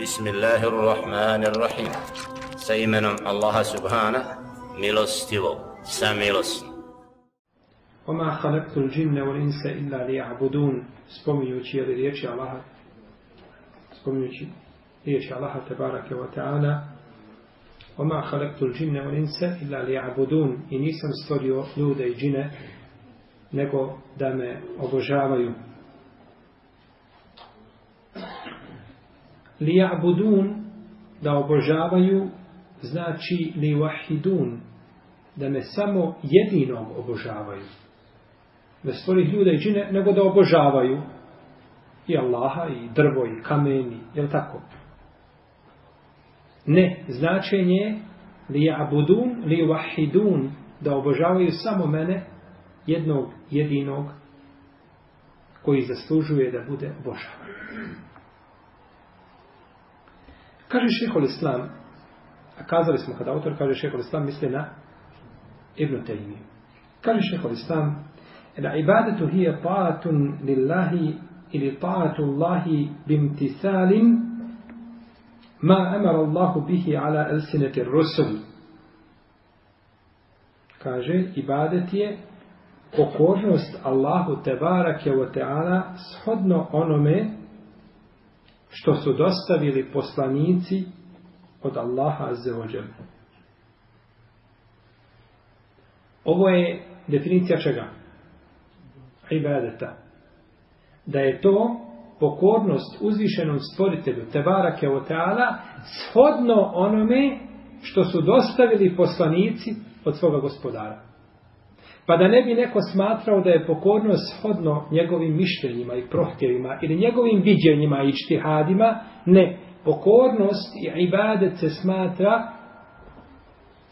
بسم الله الرحمن الرحيم سيمن الله سبحانه ميلوستيو ساميلوس وما خلقت الجن والانس الا ليعبدون. سبوميوتشي ريتشي الله سبوميوتشي ريتشي الله تبارك وتعالى وما خلقت الجن والانس الا ليعبدون. اني سم ستوريو لودا الجن نكو دامه liya'budun da obožavaju znači li wahidun da me samo jedinom obožavaju. Ne stvorih ljuda i džine nego da obožavaju i Allaha i drvo i kameni je tako? Ne značenje li ya'budun li wahidun da obožavaju samo mene jednog jedinog koji zaslužuje da bude obožavan. Kaže šehol islam, a kazali smo kada autor kaže šehol islam, misli na Ibn Taymi. Kaže šehol islam, el ibadetu hije ta'atun lillahi ili ta'atu Allahi bimtisalin ma amara Allahu bihi ala elsineti rusul. Kaže, ibadet je pokornost Allahu tebarake wa ta'ala shodno onome što su dostavili poslanici od Allaha Azzeođele. Ovo je definicija čega? Ibadeta. Da je to pokornost uzvišenom stvoritelju Tebara Keoteala shodno onome što su dostavili poslanici od svoga gospodara. Pa da ne bi neko smatrao da je pokornost shodno njegovim mišljenjima i prohtjevima ili njegovim viđenjima i čtihadima, ne. Pokornost i ibadet se smatra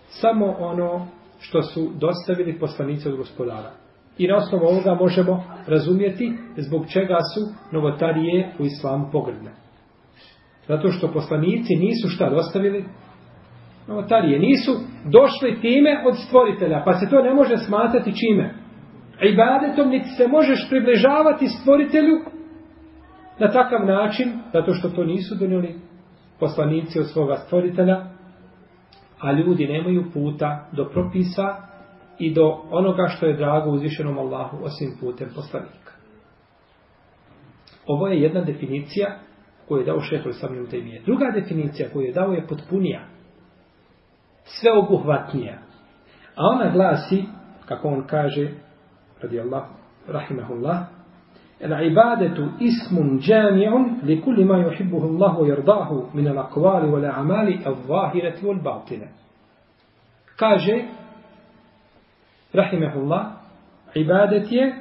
samo ono što su dostavili poslanice od gospodara. I na osnovu ovoga možemo razumjeti zbog čega su novotarije u islamu pogrdne. Zato što poslanici nisu šta dostavili? Novotarije. Nisu došli time od stvoritelja, pa se to ne može smatrati čime. Ibadetom niti se možeš približavati stvoritelju na takav način, zato što to nisu donijeli poslanici od svoga stvoritelja, a ljudi nemaju puta do propisa i do onoga što je drago uzvišenom Allahu osim putem poslanika. Ovo je jedna definicija koju je dao šehr Samim Tejmije. Druga definicija koju je dao je potpunija sveobuhvatnija. A ona glasi, kako on kaže, radi Allah, rahimahullah, El ibadetu ismun džami'un li kulli ma yuhibbuhu Allahu yardahu min al aqwali wal a'mali al-zahirati wal batine. Kaže rahimehullah ibadet je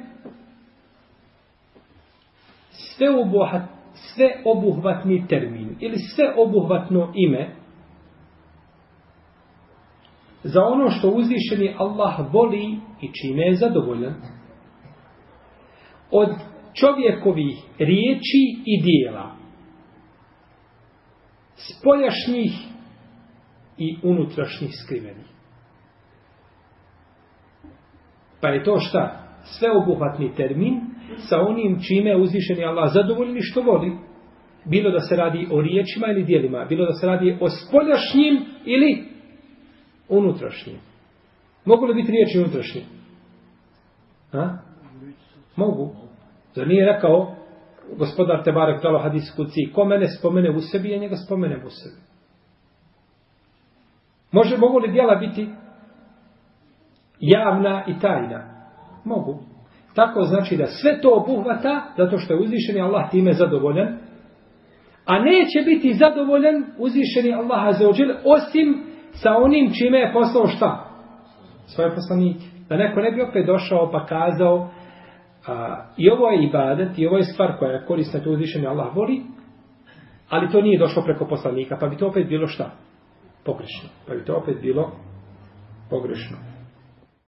sve obuhvat sve obuhvatni termin ili sve obuhvatno ime za ono što uzvišeni Allah voli i čime je zadovoljan od čovjekovih riječi i dijela spoljašnjih i unutrašnjih skrivenih. Pa je to šta? Sveobuhvatni termin sa onim čime je uzvišeni Allah zadovoljni što voli. Bilo da se radi o riječima ili dijelima, bilo da se radi o spoljašnjim ili unutrašnje. Mogu li biti riječi unutrašnje? Ha? Mogu. Zar nije rekao gospodar Tebarek Tala hadis kuci, ko mene spomene u sebi, ja njega spomenem u sebi. Može, mogu li dijela biti javna i tajna? Mogu. Tako znači da sve to obuhvata, zato što je uzvišeni Allah time zadovoljan, a neće biti zadovoljan uzvišeni Allah za osim sa onim čime je poslao šta? Svoje poslanike. Da neko ne bi opet došao pa kazao a, i ovo je ibadet i ovo je stvar koja je korisna tu uzvišenje Allah voli, ali to nije došlo preko poslanika, pa bi to opet bilo šta? Pogrešno. Pa bi to opet bilo pogrešno.